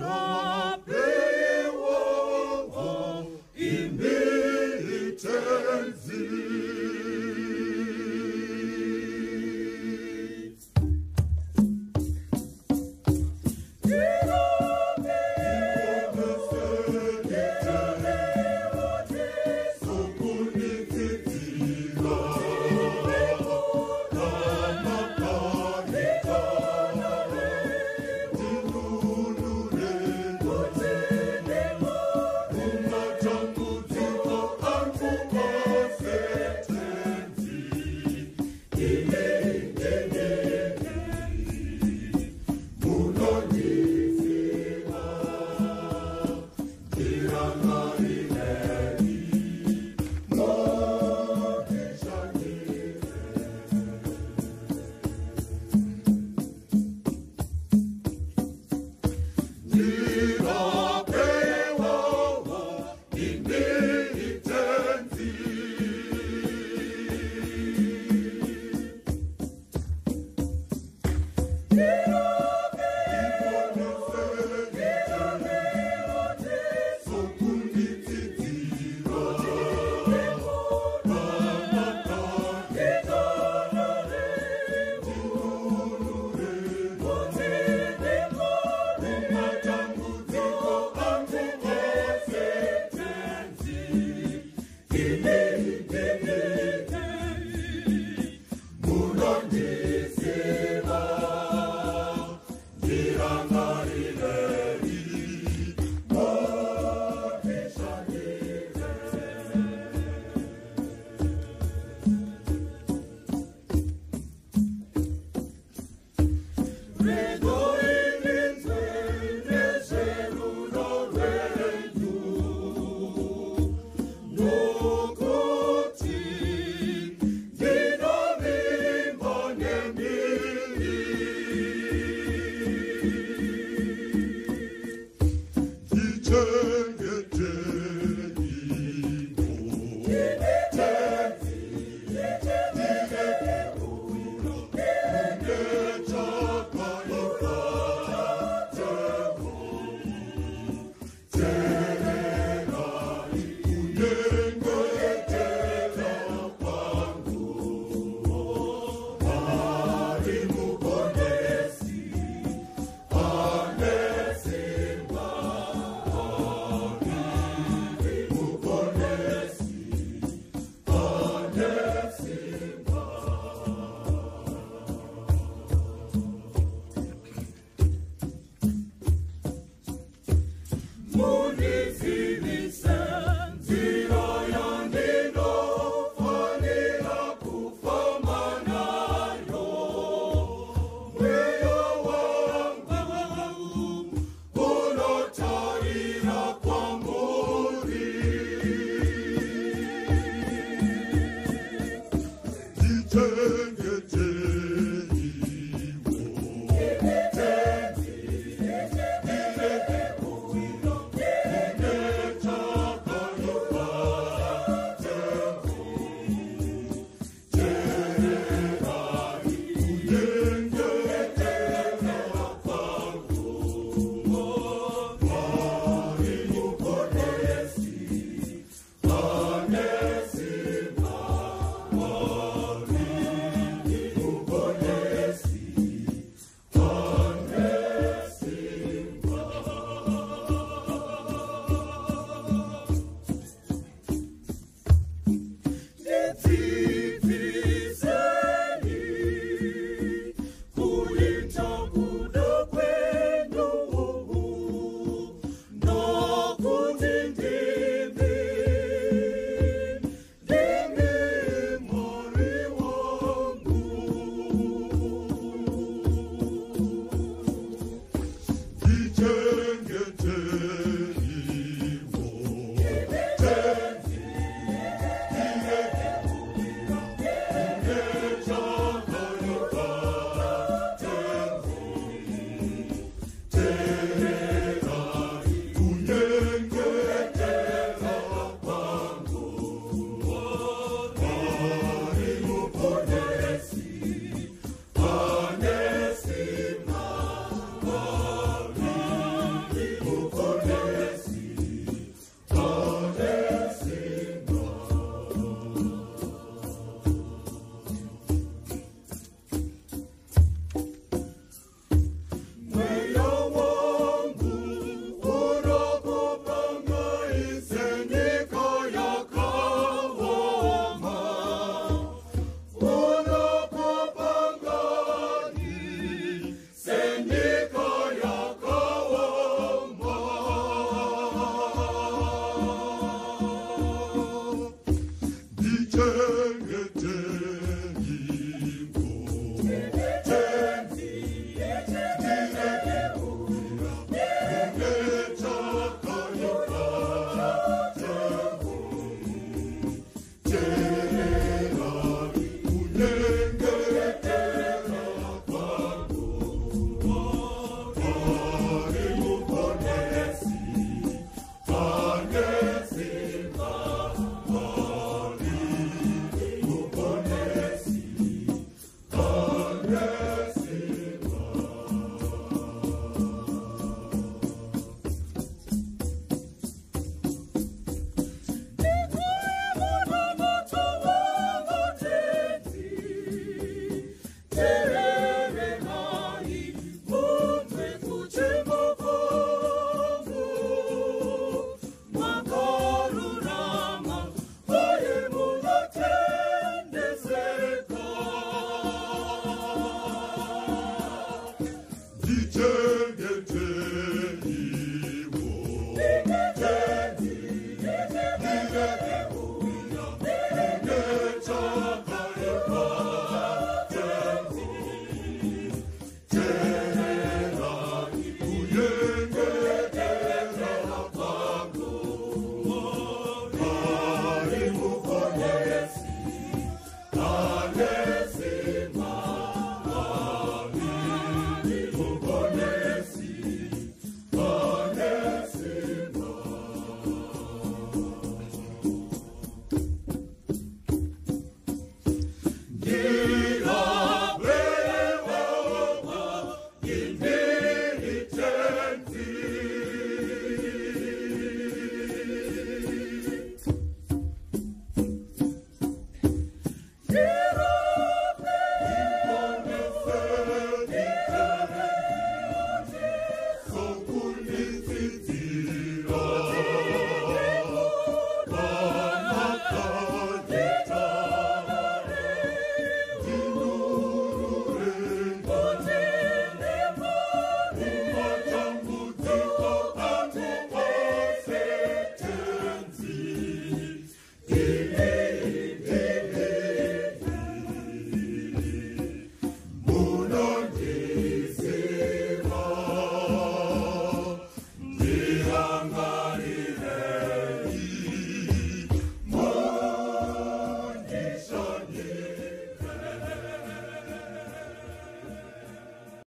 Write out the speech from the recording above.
glory.